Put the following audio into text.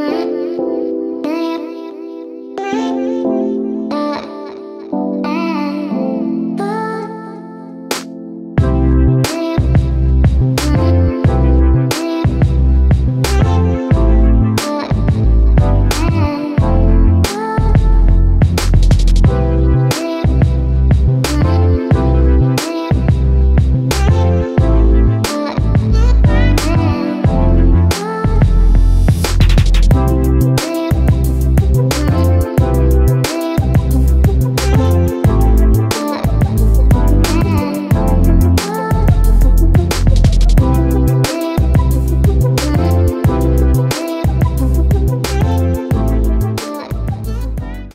Música